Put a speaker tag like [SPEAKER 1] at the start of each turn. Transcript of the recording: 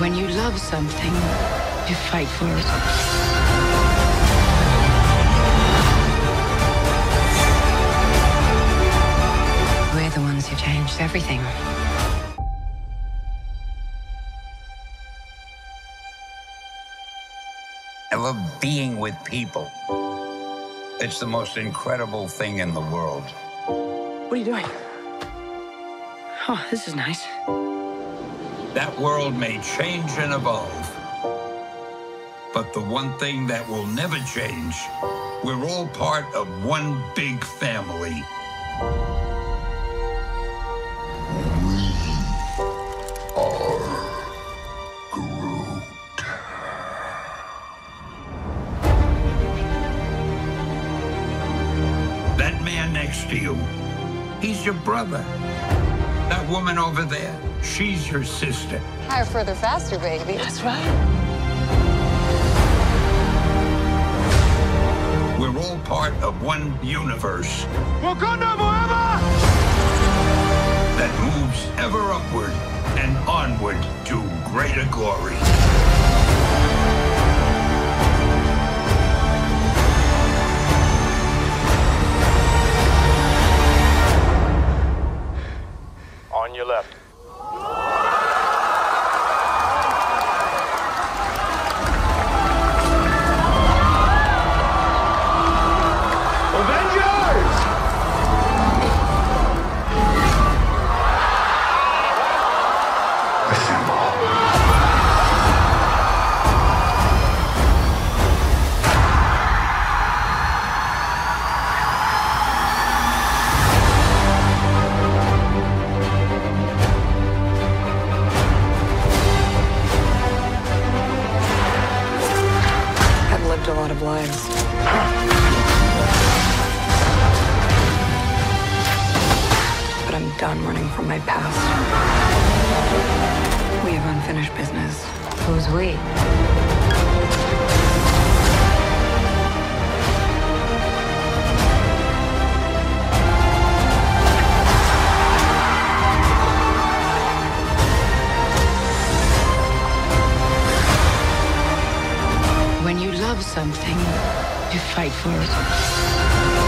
[SPEAKER 1] When you love something, you fight for it. We're the ones who changed everything.
[SPEAKER 2] I love being with people. It's the most incredible thing in the world.
[SPEAKER 1] What are you doing? Oh, this is nice.
[SPEAKER 2] That world may change and evolve. But the one thing that will never change, we're all part of one big family. We are good. That man next to you, he's your brother. That woman over there, she's your sister.
[SPEAKER 3] Higher, further, faster, baby.
[SPEAKER 1] That's right.
[SPEAKER 2] We're all part of one universe that moves ever upward and onward to greater glory.
[SPEAKER 1] I've a lot of lives. But I'm done running from my past. We have unfinished business.
[SPEAKER 3] Who's we?
[SPEAKER 1] Something, you fight for it.